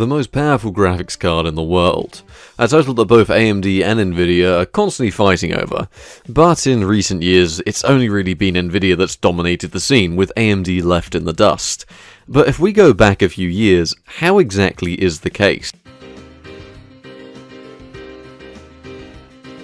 the most powerful graphics card in the world, a title that both AMD and Nvidia are constantly fighting over. But in recent years, it's only really been Nvidia that's dominated the scene, with AMD left in the dust. But if we go back a few years, how exactly is the case?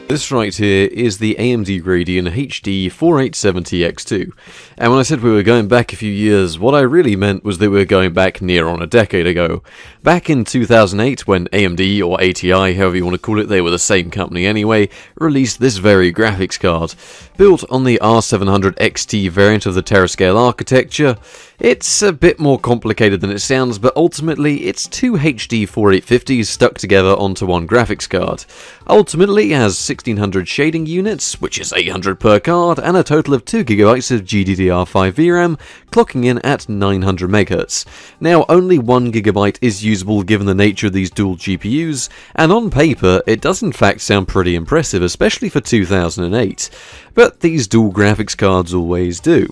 This right here is the AMD Radeon HD 4870X2, and when I said we were going back a few years, what I really meant was that we were going back near on a decade ago. Back in 2008, when AMD or ATI, however you want to call it, they were the same company anyway, released this very graphics card. Built on the R700 XT variant of the Terascale architecture, it's a bit more complicated than it sounds, but ultimately it's two HD 4850s stuck together onto one graphics card. Ultimately it 1600 shading units, which is 800 per card, and a total of 2GB of GDDR5 VRAM, clocking in at 900 MHz. Now only 1GB is usable given the nature of these dual GPUs, and on paper it does in fact sound pretty impressive, especially for 2008. But these dual graphics cards always do.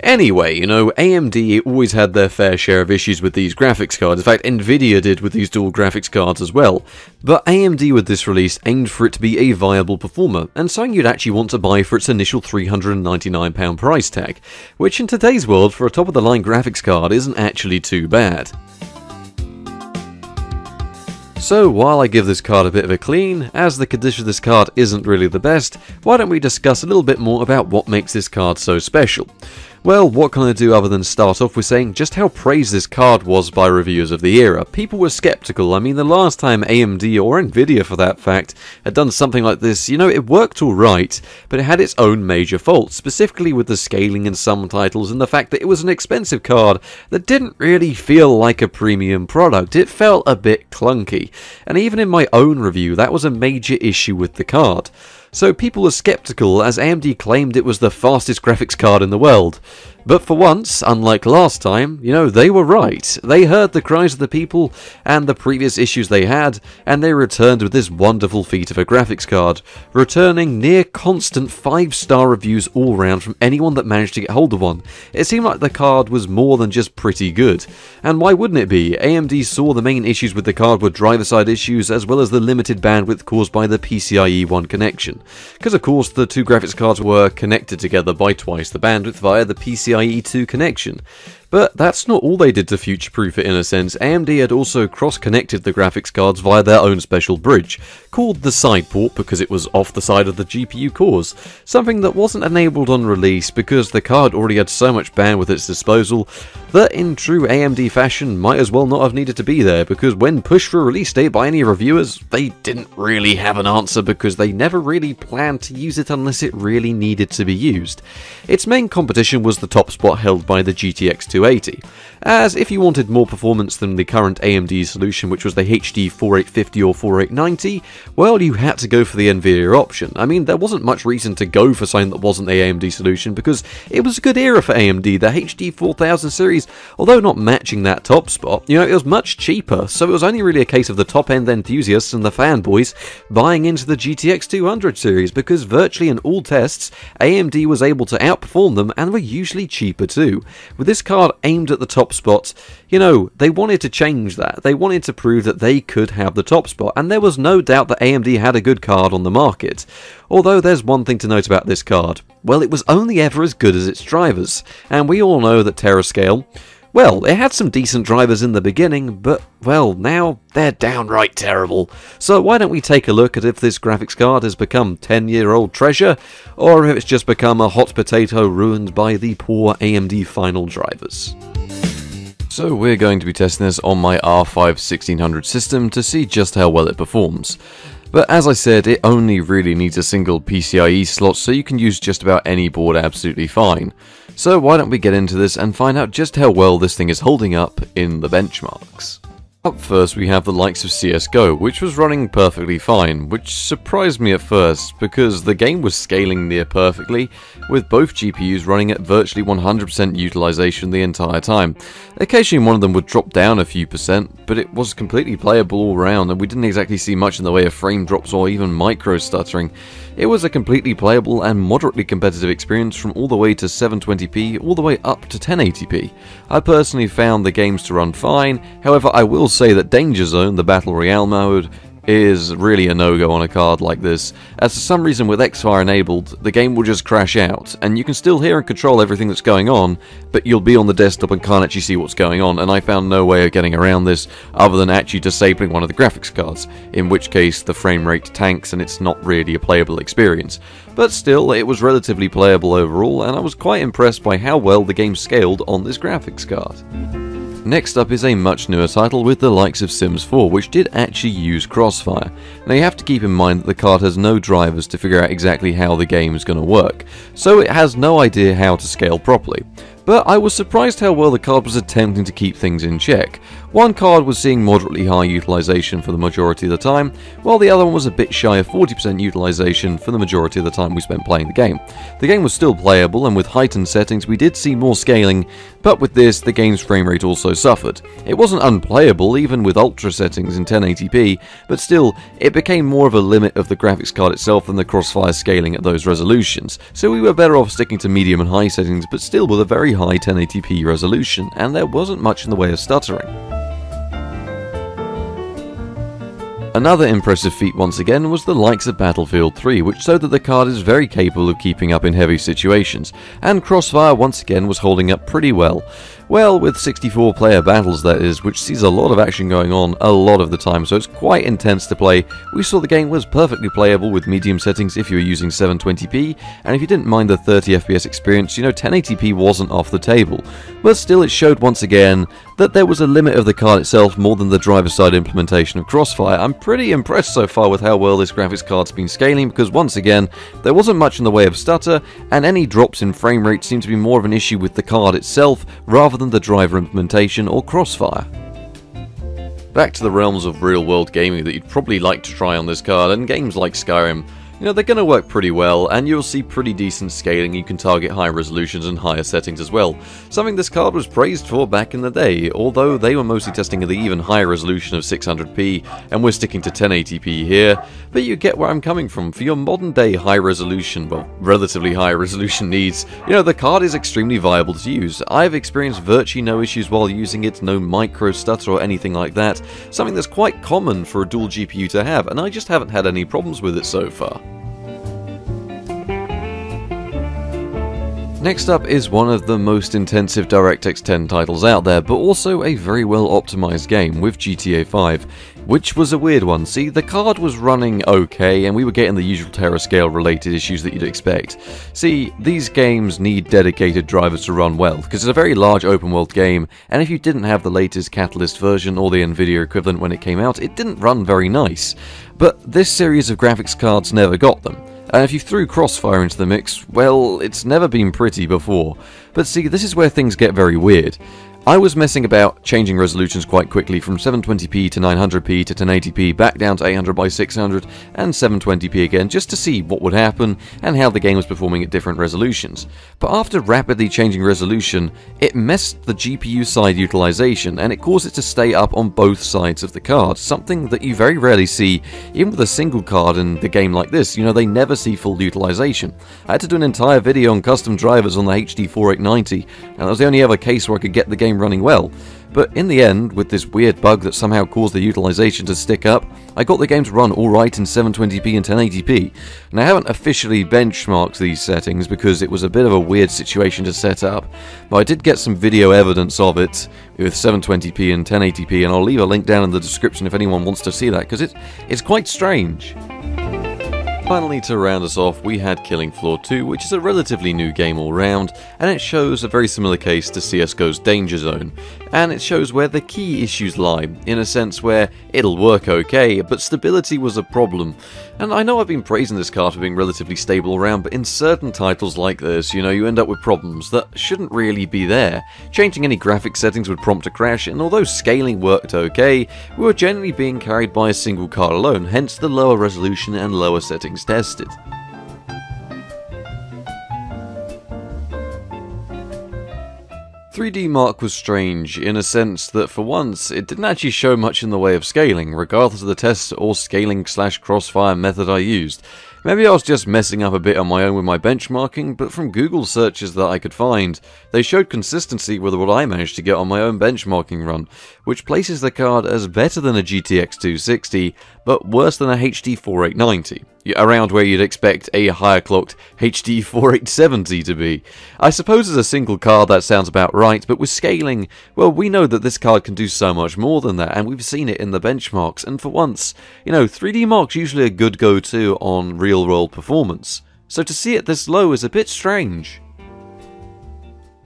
Anyway, you know, AMD always had their fair share of issues with these graphics cards. In fact, Nvidia did with these dual graphics cards as well. But AMD with this release aimed for it to be a viable performer, and something you'd actually want to buy for its initial £399 price tag, which in today's world for a top-of-the-line graphics card isn't actually too bad. So while I give this card a bit of a clean, as the condition of this card isn't really the best, why don't we discuss a little bit more about what makes this card so special. Well, what can I do other than start off with saying just how praised this card was by reviewers of the era. People were skeptical. I mean, the last time AMD, or Nvidia for that fact, had done something like this, you know, it worked alright, but it had its own major faults, specifically with the scaling in some titles and the fact that it was an expensive card that didn't really feel like a premium product. It felt a bit clunky. And even in my own review, that was a major issue with the card. So people were skeptical as AMD claimed it was the fastest graphics card in the world. But for once, unlike last time, you know, they were right. They heard the cries of the people and the previous issues they had, and they returned with this wonderful feat of a graphics card, returning near constant 5-star reviews all round from anyone that managed to get hold of one. It seemed like the card was more than just pretty good. And why wouldn't it be? AMD saw the main issues with the card were driver-side issues as well as the limited bandwidth caused by the PCIe 1 connection. Because of course the two graphics cards were connected together by twice the bandwidth via the PCIe PCIe 2 connection. But that's not all they did to future-proof it in a sense, AMD had also cross-connected the graphics cards via their own special bridge, called the side port because it was off the side of the GPU cores, something that wasn't enabled on release because the card already had so much bandwidth at its disposal that in true AMD fashion might as well not have needed to be there because when pushed for a release date by any reviewers, they didn't really have an answer because they never really planned to use it unless it really needed to be used. Its main competition was the top spot held by the GTX 2 280, as if you wanted more performance than the current AMD solution which was the HD 4850 or 4890, well you had to go for the Nvidia option. I mean there wasn't much reason to go for something that wasn't the AMD solution because it was a good era for AMD, the HD 4000 series, although not matching that top spot, you know it was much cheaper, so it was only really a case of the top end enthusiasts and the fanboys buying into the GTX 200 series because virtually in all tests AMD was able to outperform them and were usually cheaper too. With this card aimed at the top spot, you know, they wanted to change that. They wanted to prove that they could have the top spot, and there was no doubt that AMD had a good card on the market. Although there's one thing to note about this card. Well, it was only ever as good as its drivers, and we all know that Terascale, well, it had some decent drivers in the beginning, but, well, now they're downright terrible. So why don't we take a look at if this graphics card has become 10-year-old treasure, or if it's just become a hot potato ruined by the poor AMD final drivers. So we're going to be testing this on my R5 1600 system to see just how well it performs. But as I said, it only really needs a single PCIe slot so you can use just about any board absolutely fine. So why don't we get into this and find out just how well this thing is holding up in the benchmarks. Up first we have the likes of CSGO, which was running perfectly fine, which surprised me at first, because the game was scaling near perfectly, with both GPUs running at virtually 100% utilization the entire time. Occasionally one of them would drop down a few percent, but it was completely playable all round, and we didn't exactly see much in the way of frame drops or even micro stuttering. It was a completely playable and moderately competitive experience from all the way to 720p all the way up to 1080p. I personally found the games to run fine, however I will will say that Danger Zone, the Battle Royale mode, is really a no-go on a card like this, as for some reason with Xfire enabled, the game will just crash out, and you can still hear and control everything that's going on, but you'll be on the desktop and can't actually see what's going on, and I found no way of getting around this other than actually disabling one of the graphics cards, in which case the frame rate tanks and it's not really a playable experience. But still, it was relatively playable overall, and I was quite impressed by how well the game scaled on this graphics card. Next up is a much newer title with the likes of Sims 4, which did actually use Crossfire. Now you have to keep in mind that the card has no drivers to figure out exactly how the game is going to work, so it has no idea how to scale properly. But I was surprised how well the card was attempting to keep things in check. One card was seeing moderately high utilization for the majority of the time, while the other one was a bit shy of 40% utilization for the majority of the time we spent playing the game. The game was still playable, and with heightened settings we did see more scaling, but with this the game's frame rate also suffered. It wasn't unplayable even with ultra settings in 1080p, but still, it became more of a limit of the graphics card itself than the crossfire scaling at those resolutions, so we were better off sticking to medium and high settings, but still with a very high 1080p resolution, and there wasn't much in the way of stuttering. Another impressive feat once again was the likes of Battlefield 3, which showed that the card is very capable of keeping up in heavy situations, and Crossfire once again was holding up pretty well. Well, with 64 player battles that is, which sees a lot of action going on a lot of the time, so it's quite intense to play. We saw the game was perfectly playable with medium settings if you were using 720p, and if you didn't mind the 30 FPS experience, you know 1080p wasn't off the table. But still it showed once again that there was a limit of the card itself more than the driver side implementation of Crossfire. I'm pretty impressed so far with how well this graphics card's been scaling because once again, there wasn't much in the way of stutter, and any drops in frame rate seem to be more of an issue with the card itself rather than the driver implementation or crossfire. Back to the realms of real world gaming that you'd probably like to try on this card, and games like Skyrim you know, they're going to work pretty well, and you'll see pretty decent scaling, you can target higher resolutions and higher settings as well, something this card was praised for back in the day, although they were mostly testing the even higher resolution of 600p, and we're sticking to 1080p here, but you get where I'm coming from, for your modern day high resolution, well, relatively high resolution needs, you know, the card is extremely viable to use. I've experienced virtually no issues while using it, no micro stutter or anything like that, something that's quite common for a dual GPU to have, and I just haven't had any problems with it so far. Next up is one of the most intensive DirectX 10 titles out there, but also a very well optimized game with GTA 5, which was a weird one. See, the card was running okay, and we were getting the usual terascale related issues that you'd expect. See, these games need dedicated drivers to run well, because it's a very large open world game, and if you didn't have the latest Catalyst version or the Nvidia equivalent when it came out, it didn't run very nice. But this series of graphics cards never got them. And if you threw Crossfire into the mix, well, it's never been pretty before. But see, this is where things get very weird. I was messing about changing resolutions quite quickly from 720p to 900p to 1080p back down to 800 by 600 and 720p again just to see what would happen and how the game was performing at different resolutions. But after rapidly changing resolution, it messed the GPU side utilization and it caused it to stay up on both sides of the card, something that you very rarely see even with a single card in the game like this, you know they never see full utilization. I had to do an entire video on custom drivers on the HD 4890 and that was the only other case where I could get the game running well. But in the end, with this weird bug that somehow caused the utilization to stick up, I got the game to run alright in 720p and 1080p. And I haven't officially benchmarked these settings because it was a bit of a weird situation to set up, but I did get some video evidence of it with 720p and 1080p, and I'll leave a link down in the description if anyone wants to see that, because it, it's quite strange. Finally, to round us off, we had Killing Floor 2, which is a relatively new game all round, and it shows a very similar case to CSGO's Danger Zone, and it shows where the key issues lie, in a sense where it'll work okay, but stability was a problem. And I know I've been praising this card for being relatively stable around, but in certain titles like this, you know, you end up with problems that shouldn't really be there. Changing any graphic settings would prompt a crash, and although scaling worked okay, we were generally being carried by a single card alone, hence the lower resolution and lower settings tested. 3D Mark was strange in a sense that for once it didn't actually show much in the way of scaling, regardless of the test or scaling slash crossfire method I used. Maybe I was just messing up a bit on my own with my benchmarking, but from Google searches that I could find, they showed consistency with what I managed to get on my own benchmarking run, which places the card as better than a GTX 260, but worse than a HD 4890 around where you'd expect a higher clocked HD 4870 to be. I suppose as a single card that sounds about right, but with scaling, well, we know that this card can do so much more than that, and we've seen it in the benchmarks, and for once, you know, 3D Mark's usually a good go-to on real-world performance, so to see it this low is a bit strange.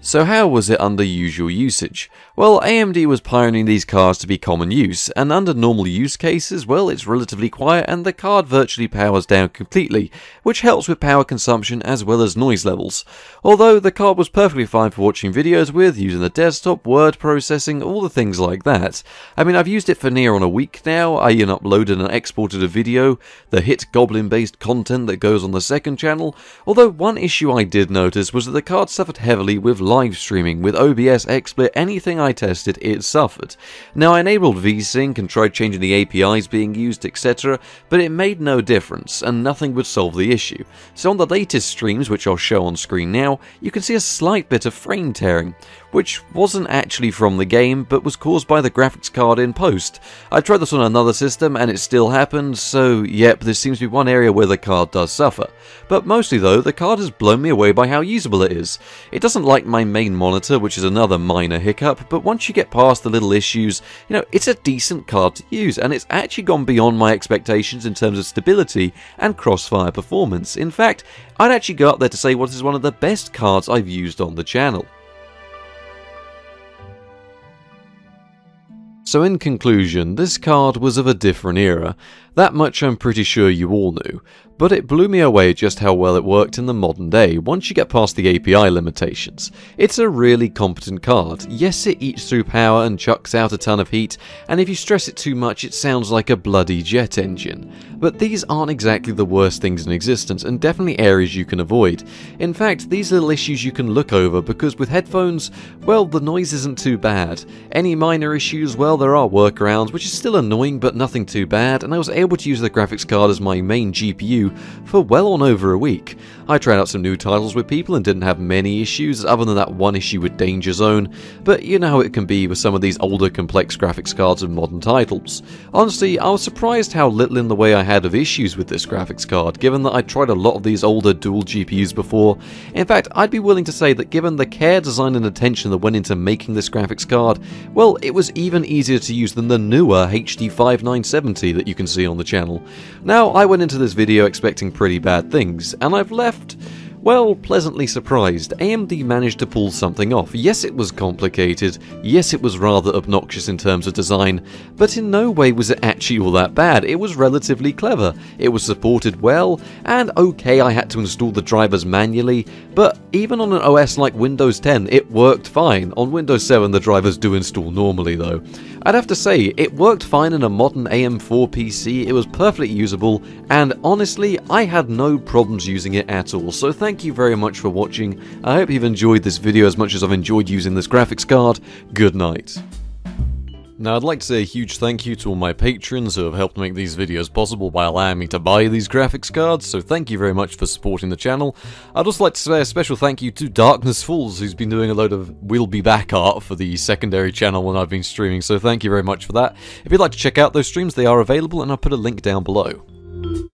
So how was it under usual usage? Well, AMD was pioneering these cards to be common use, and under normal use cases, well, it's relatively quiet and the card virtually powers down completely, which helps with power consumption as well as noise levels. Although the card was perfectly fine for watching videos with, using the desktop, word processing, all the things like that. I mean, I've used it for near on a week now, I even uploaded and exported a video, the hit Goblin based content that goes on the second channel, although one issue I did notice was that the card suffered heavily with live streaming, with OBS, XSplit, anything I tested, it suffered. Now, I enabled VSync and tried changing the APIs being used, etc., but it made no difference, and nothing would solve the issue. So on the latest streams, which I'll show on screen now, you can see a slight bit of frame tearing, which wasn't actually from the game, but was caused by the graphics card in post. I tried this on another system, and it still happened, so yep, this seems to be one area where the card does suffer. But mostly though, the card has blown me away by how usable it is. It doesn't like my main monitor, which is another minor hiccup, but once you get past the little issues, you know, it's a decent card to use, and it's actually gone beyond my expectations in terms of stability and crossfire performance. In fact, I'd actually go up there to say what is one of the best cards I've used on the channel. So in conclusion, this card was of a different era, that much I'm pretty sure you all knew, but it blew me away just how well it worked in the modern day once you get past the API limitations. It's a really competent card. Yes, it eats through power and chucks out a ton of heat, and if you stress it too much it sounds like a bloody jet engine. But these aren't exactly the worst things in existence, and definitely areas you can avoid. In fact, these little issues you can look over because with headphones, well, the noise isn't too bad. Any minor issues, well, there are workarounds, which is still annoying but nothing too bad, and I was able to use the graphics card as my main GPU for well on over a week. I tried out some new titles with people and didn't have many issues other than that one issue with Danger Zone, but you know how it can be with some of these older complex graphics cards of modern titles. Honestly, I was surprised how little in the way I had of issues with this graphics card, given that I tried a lot of these older dual GPUs before. In fact, I'd be willing to say that given the care, design and attention that went into making this graphics card, well, it was even easier to use than the newer HD 5970 that you can see on the channel. Now, I went into this video expecting pretty bad things, and I've left well, pleasantly surprised, AMD managed to pull something off. Yes, it was complicated, yes, it was rather obnoxious in terms of design, but in no way was it actually all that bad. It was relatively clever, it was supported well, and okay, I had to install the drivers manually, but even on an OS like Windows 10, it worked fine. On Windows 7, the drivers do install normally though. I'd have to say, it worked fine in a modern AM4 PC, it was perfectly usable, and honestly, I had no problems using it at all, so thank you very much for watching, I hope you've enjoyed this video as much as I've enjoyed using this graphics card, good night. Now I'd like to say a huge thank you to all my patrons who have helped make these videos possible by allowing me to buy these graphics cards, so thank you very much for supporting the channel. I'd also like to say a special thank you to Darkness Falls who's been doing a load of We'll Be Back art for the secondary channel when I've been streaming, so thank you very much for that. If you'd like to check out those streams, they are available and I'll put a link down below.